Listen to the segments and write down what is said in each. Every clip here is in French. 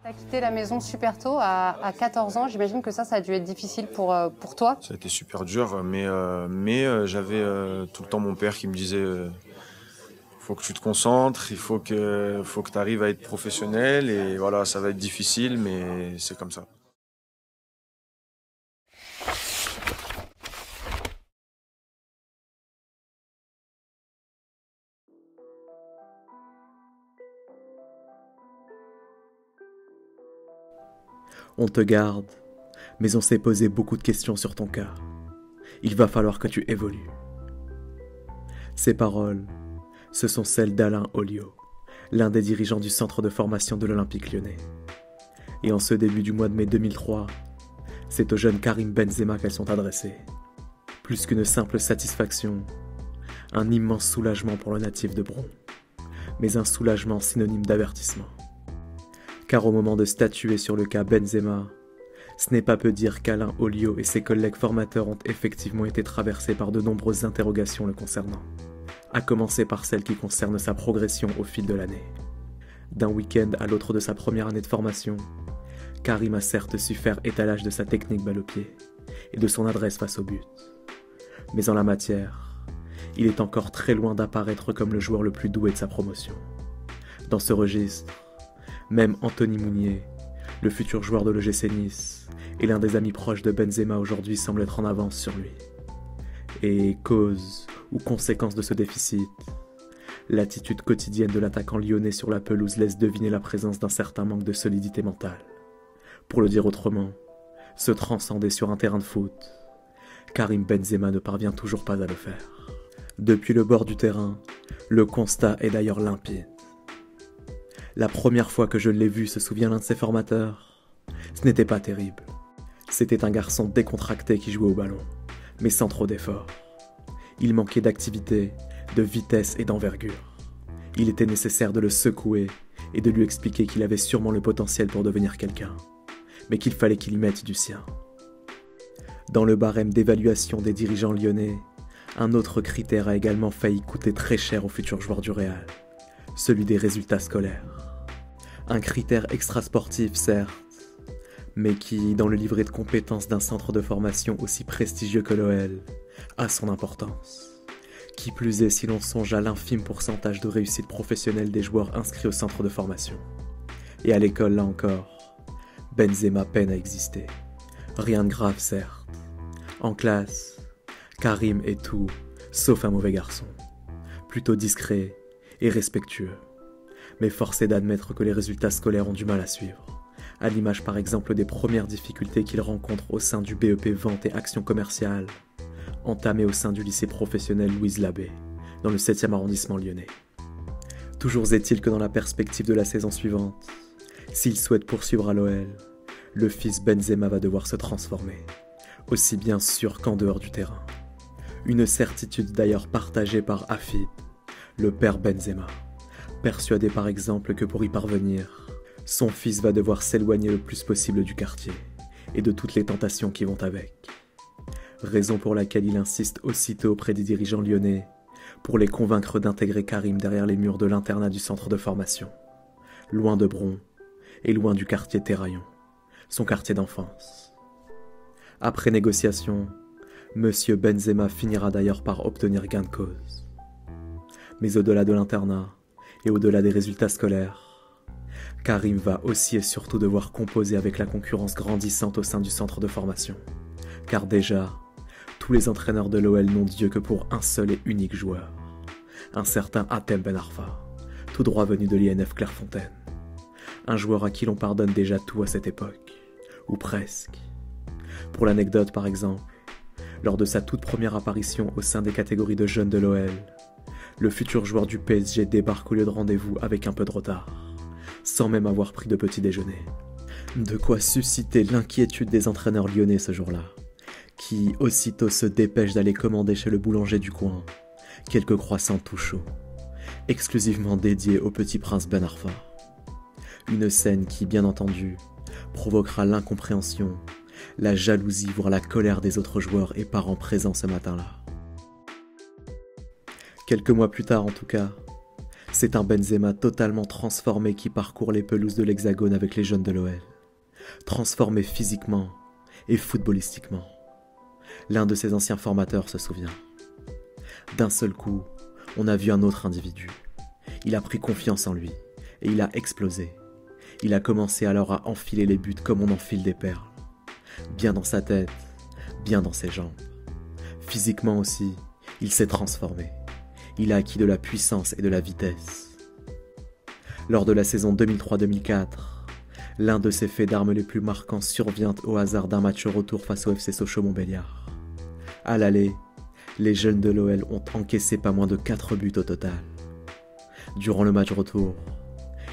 Tu as quitté la maison super tôt, à, 14 ans. J'imagine que ça, ça a dû être difficile pour, euh, pour toi. Ça a été super dur, mais, euh, mais euh, j'avais tout le temps mon père qui me disait faut que tu te concentres, il faut que, faut que tu arrives à être professionnel. Et voilà, ça va être difficile, mais c'est comme ça. On te garde, mais on s'est posé beaucoup de questions sur ton cas. Il va falloir que tu évolues. Ces paroles, ce sont celles d'Alain Olio, l'un des dirigeants du centre de formation de l'Olympique lyonnais. Et en ce début du mois de mai 2003, c'est au jeune Karim Benzema qu'elles sont adressées. Plus qu'une simple satisfaction, un immense soulagement pour le natif de Bron, mais un soulagement synonyme d'avertissement car au moment de statuer sur le cas Benzema, ce n'est pas peu dire qu'Alain Olio et ses collègues formateurs ont effectivement été traversés par de nombreuses interrogations le concernant, à commencer par celle qui concerne sa progression au fil de l'année. D'un week-end à l'autre de sa première année de formation, Karim a certes su faire étalage de sa technique balle au pied et de son adresse face au but. Mais en la matière, il est encore très loin d'apparaître comme le joueur le plus doué de sa promotion. Dans ce registre, même Anthony Mounier, le futur joueur de l'OGC Nice, et l'un des amis proches de Benzema aujourd'hui semble être en avance sur lui. Et cause ou conséquence de ce déficit, l'attitude quotidienne de l'attaquant lyonnais sur la pelouse laisse deviner la présence d'un certain manque de solidité mentale. Pour le dire autrement, se transcender sur un terrain de foot, Karim Benzema ne parvient toujours pas à le faire. Depuis le bord du terrain, le constat est d'ailleurs limpide. La première fois que je l'ai vu, se souvient l'un de ses formateurs, ce n'était pas terrible. C'était un garçon décontracté qui jouait au ballon, mais sans trop d'efforts. Il manquait d'activité, de vitesse et d'envergure. Il était nécessaire de le secouer et de lui expliquer qu'il avait sûrement le potentiel pour devenir quelqu'un, mais qu'il fallait qu'il mette du sien. Dans le barème d'évaluation des dirigeants lyonnais, un autre critère a également failli coûter très cher aux futurs joueurs du Real, celui des résultats scolaires un critère extrasportif certes, mais qui, dans le livret de compétences d'un centre de formation aussi prestigieux que l'OL, a son importance. Qui plus est si l'on songe à l'infime pourcentage de réussite professionnelle des joueurs inscrits au centre de formation. Et à l'école, là encore, Benzema peine à exister. Rien de grave, certes. En classe, Karim est tout, sauf un mauvais garçon. Plutôt discret et respectueux mais force est d'admettre que les résultats scolaires ont du mal à suivre, à l'image par exemple des premières difficultés qu'il rencontre au sein du BEP Vente et Action Commerciale, entamé au sein du lycée professionnel Louise Labbé, dans le 7e arrondissement lyonnais. Toujours est-il que dans la perspective de la saison suivante, s'il souhaite poursuivre à l'OL, le fils Benzema va devoir se transformer, aussi bien sûr qu'en dehors du terrain. Une certitude d'ailleurs partagée par Afid, le père Benzema persuadé par exemple que pour y parvenir, son fils va devoir s'éloigner le plus possible du quartier et de toutes les tentations qui vont avec. Raison pour laquelle il insiste aussitôt auprès des dirigeants lyonnais pour les convaincre d'intégrer Karim derrière les murs de l'internat du centre de formation, loin de Bron et loin du quartier Terraillon, son quartier d'enfance. Après négociation, Monsieur Benzema finira d'ailleurs par obtenir gain de cause. Mais au-delà de l'internat, et au-delà des résultats scolaires. Karim va aussi et surtout devoir composer avec la concurrence grandissante au sein du centre de formation. Car déjà, tous les entraîneurs de l'OL n'ont Dieu que pour un seul et unique joueur. Un certain Atem Ben Arfa, tout droit venu de l'INF Clairefontaine. Un joueur à qui l'on pardonne déjà tout à cette époque, ou presque. Pour l'anecdote par exemple, lors de sa toute première apparition au sein des catégories de jeunes de l'OL, le futur joueur du PSG débarque au lieu de rendez-vous avec un peu de retard, sans même avoir pris de petit déjeuner. De quoi susciter l'inquiétude des entraîneurs lyonnais ce jour-là, qui aussitôt se dépêchent d'aller commander chez le boulanger du coin quelques croissants tout chauds, exclusivement dédiés au petit prince Ben Arfa. Une scène qui, bien entendu, provoquera l'incompréhension, la jalousie, voire la colère des autres joueurs et parents présents ce matin-là. Quelques mois plus tard en tout cas, C'est un Benzema totalement transformé qui parcourt les pelouses de l'Hexagone avec les jeunes de l'OL. Transformé physiquement et footballistiquement. L'un de ses anciens formateurs se souvient. D'un seul coup, on a vu un autre individu. Il a pris confiance en lui et il a explosé. Il a commencé alors à enfiler les buts comme on enfile des perles. Bien dans sa tête, bien dans ses jambes. Physiquement aussi, il s'est transformé. Il a acquis de la puissance et de la vitesse. Lors de la saison 2003-2004, l'un de ses faits d'armes les plus marquants survient au hasard d'un match retour face au FC Sochaux-Montbéliard. À l'aller, les jeunes de l'OL ont encaissé pas moins de 4 buts au total. Durant le match retour,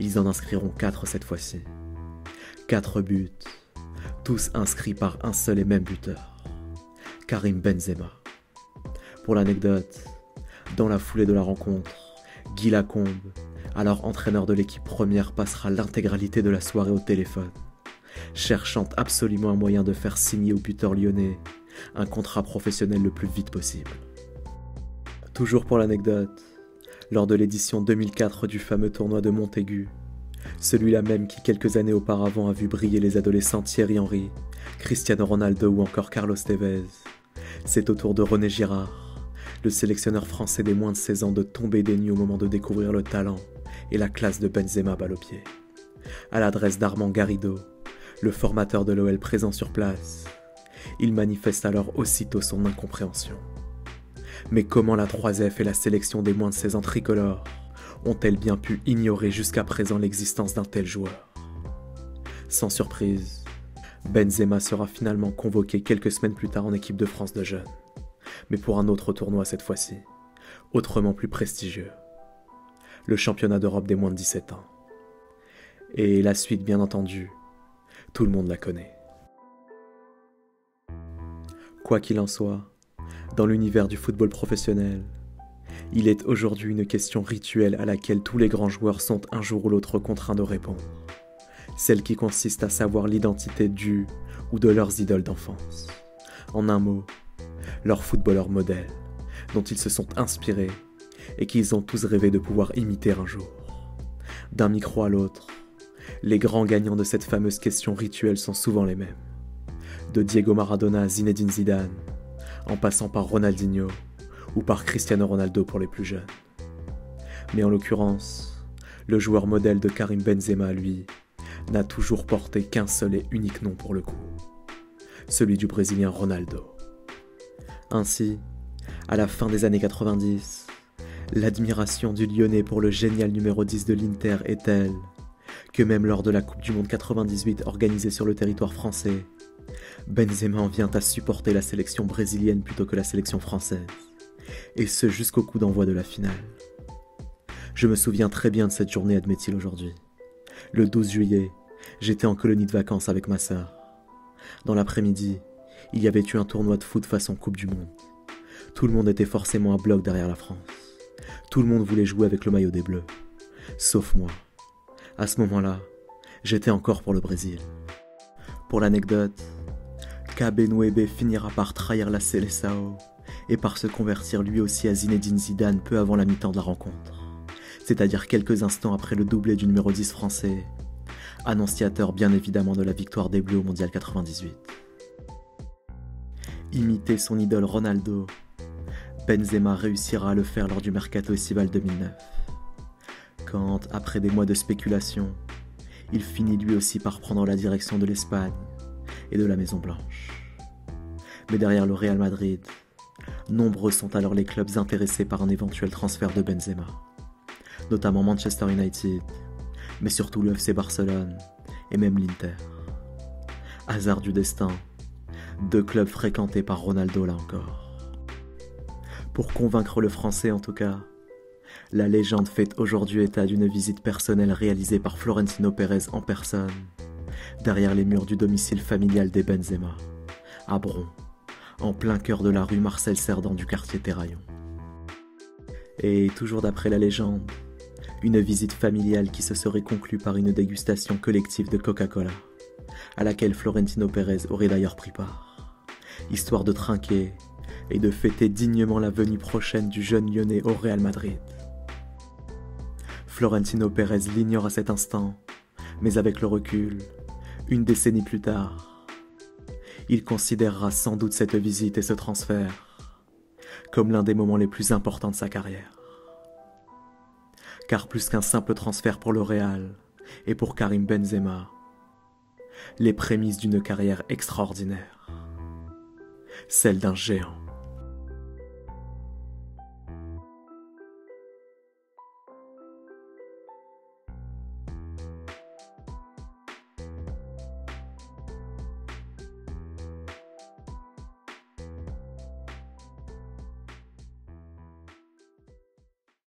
ils en inscriront 4 cette fois-ci. 4 buts, tous inscrits par un seul et même buteur, Karim Benzema. Pour l'anecdote, dans la foulée de la rencontre, Guy Lacombe, alors entraîneur de l'équipe première, passera l'intégralité de la soirée au téléphone, cherchant absolument un moyen de faire signer au buteur lyonnais un contrat professionnel le plus vite possible. Toujours pour l'anecdote, lors de l'édition 2004 du fameux tournoi de Montaigu, celui-là même qui quelques années auparavant a vu briller les adolescents Thierry Henry, Cristiano Ronaldo ou encore Carlos Tevez. C'est au tour de René Girard, le sélectionneur français des moins de 16 ans, de tomber des nues au moment de découvrir le talent et la classe de Benzema balle au. À l'adresse d'Armand Garrido, le formateur de l'OL présent sur place, il manifeste alors aussitôt son incompréhension. Mais comment la 3F et la sélection des moins de 16 ans tricolores ont-elles bien pu ignorer jusqu'à présent l'existence d'un tel joueur? Sans surprise, Benzema sera finalement convoqué quelques semaines plus tard en équipe de France de jeunes, mais pour un autre tournoi cette fois-ci, autrement plus prestigieux, le championnat d'Europe des moins de 17 ans. Et la suite, bien entendu, tout le monde la connaît. Quoi qu'il en soit, dans l'univers du football professionnel, il est aujourd'hui une question rituelle à laquelle tous les grands joueurs sont un jour ou l'autre contraints de répondre. Celle qui consiste à savoir l'identité du ou de leurs idoles d'enfance. En un mot, leur footballeur modèle, dont ils se sont inspirés et qu'ils ont tous rêvé de pouvoir imiter un jour. D'un micro à l'autre, les grands gagnants de cette fameuse question rituelle sont souvent les mêmes. De Diego Maradona à Zinedine Zidane, en passant par Ronaldinho ou par Cristiano Ronaldo pour les plus jeunes. Mais en l'occurrence, le joueur modèle de Karim Benzema, lui, n'a toujours porté qu'un seul et unique nom pour le coup, celui du Brésilien Ronaldo. Ainsi, à la fin des années 90, l'admiration du Lyonnais pour le génial numéro 10 de l'Inter est telle que même lors de la Coupe du Monde 98 organisée sur le territoire français, Benzema en vient à supporter la sélection brésilienne plutôt que la sélection française, et ce jusqu'au coup d'envoi de la finale. Je me souviens très bien de cette journée, admet-il aujourd'hui. Le 12 juillet, j'étais en colonie de vacances avec ma sœur. Dans l'après-midi, il y avait eu un tournoi de foot façon Coupe du Monde. Tout le monde était forcément à bloc derrière la France. Tout le monde voulait jouer avec le maillot des Bleus. Sauf moi. À ce moment-là, j'étais encore pour le Brésil. Pour l'anecdote, Kabenwebe finira par trahir la Seleção et par se convertir lui aussi à Zinedine Zidane peu avant la mi-temps de la rencontre, c'est-à-dire quelques instants après le doublé du numéro 10 français, annonciateur bien évidemment de la victoire des Bleus au Mondial 98. Imiter son idole Ronaldo, Benzema réussira à le faire lors du mercato estival 2009. Quand, après des mois de spéculation, il finit lui aussi par prendre la direction de l'Espagne et de la Maison Blanche. Mais derrière le Real Madrid, nombreux sont alors les clubs intéressés par un éventuel transfert de Benzema, notamment Manchester United, mais surtout le FC Barcelone et même l'Inter. Hasard du destin, deux clubs fréquentés par Ronaldo là encore. Pour convaincre le Français en tout cas, la légende fait aujourd'hui état d'une visite personnelle réalisée par Florentino Pérez en personne derrière les murs du domicile familial des Benzema, à Bron, en plein cœur de la rue Marcel Cerdan du quartier Terraillon. Et toujours d'après la légende, une visite familiale qui se serait conclue par une dégustation collective de Coca-Cola, à laquelle Florentino Pérez aurait d'ailleurs pris part, histoire de trinquer et de fêter dignement la venue prochaine du jeune lyonnais au Real Madrid. Florentino Pérez l'ignore à cet instant, mais avec le recul, une décennie plus tard, il considérera sans doute cette visite et ce transfert comme l'un des moments les plus importants de sa carrière. Car plus qu'un simple transfert pour le Real et pour Karim Benzema, les prémices d'une carrière extraordinaire, celle d'un géant.